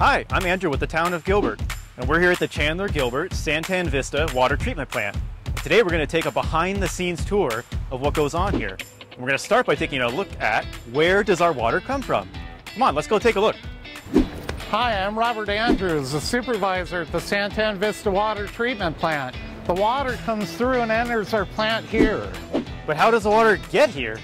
Hi, I'm Andrew with the town of Gilbert, and we're here at the Chandler Gilbert Santan Vista Water Treatment Plant. Today we're going to take a behind the scenes tour of what goes on here. And we're going to start by taking a look at where does our water come from? Come on, let's go take a look. Hi, I'm Robert Andrews, the supervisor at the Santan Vista Water Treatment Plant. The water comes through and enters our plant here. But how does the water get here?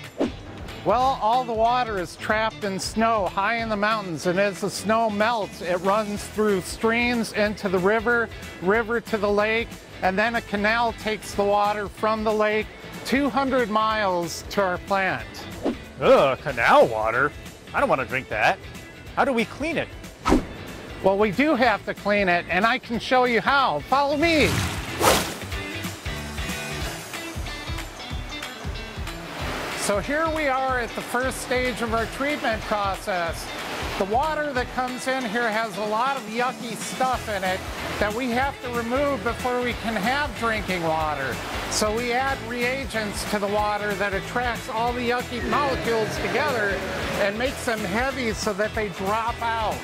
Well, all the water is trapped in snow high in the mountains, and as the snow melts, it runs through streams into the river, river to the lake, and then a canal takes the water from the lake 200 miles to our plant. Ugh, canal water? I don't want to drink that. How do we clean it? Well, we do have to clean it, and I can show you how. Follow me. So here we are at the first stage of our treatment process. The water that comes in here has a lot of yucky stuff in it that we have to remove before we can have drinking water. So we add reagents to the water that attracts all the yucky molecules together and makes them heavy so that they drop out.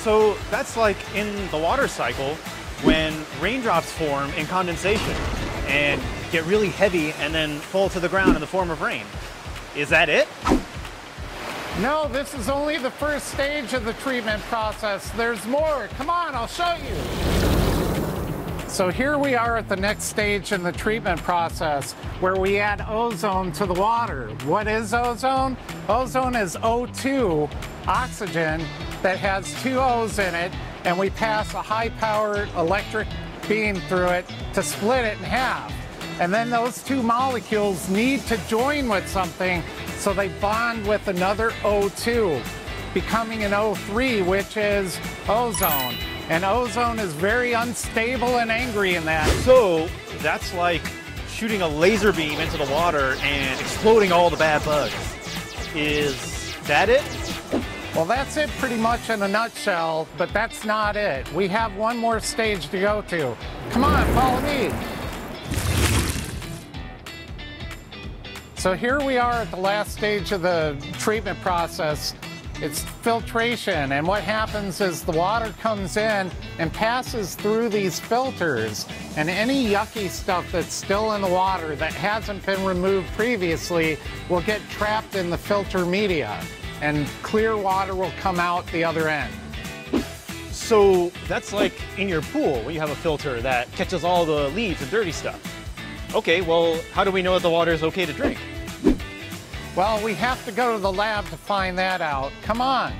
So that's like in the water cycle when raindrops form in condensation and get really heavy and then fall to the ground in the form of rain. Is that it? No, this is only the first stage of the treatment process. There's more. Come on, I'll show you. So here we are at the next stage in the treatment process where we add ozone to the water. What is ozone? Ozone is O2, oxygen, that has two O's in it, and we pass a high-powered electric beam through it to split it in half. And then those two molecules need to join with something so they bond with another O2, becoming an O3, which is ozone. And ozone is very unstable and angry in that. So that's like shooting a laser beam into the water and exploding all the bad bugs. Is that it? Well, that's it pretty much in a nutshell, but that's not it. We have one more stage to go to. Come on, follow me. So here we are at the last stage of the treatment process. It's filtration, and what happens is the water comes in and passes through these filters, and any yucky stuff that's still in the water that hasn't been removed previously will get trapped in the filter media, and clear water will come out the other end. So that's like in your pool when you have a filter that catches all the leaves and dirty stuff. Okay, well, how do we know that the water is okay to drink? Well, we have to go to the lab to find that out. Come on.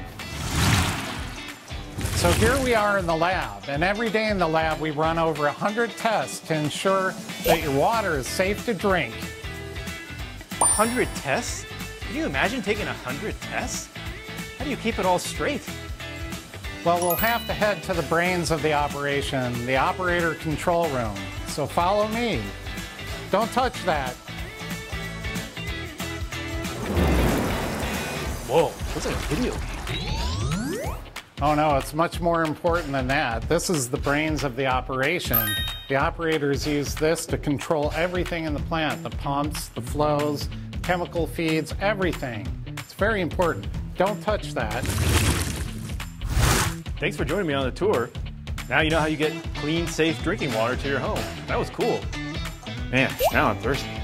So here we are in the lab, and every day in the lab we run over 100 tests to ensure that your water is safe to drink. 100 tests? Can you imagine taking 100 tests? How do you keep it all straight? Well, we'll have to head to the brains of the operation, the operator control room. So follow me. Don't touch that. Whoa, looks like a video game. Oh no, it's much more important than that. This is the brains of the operation. The operators use this to control everything in the plant, the pumps, the flows, chemical feeds, everything. It's very important. Don't touch that. Thanks for joining me on the tour. Now you know how you get clean, safe drinking water to your home. That was cool. Man, now I'm thirsty.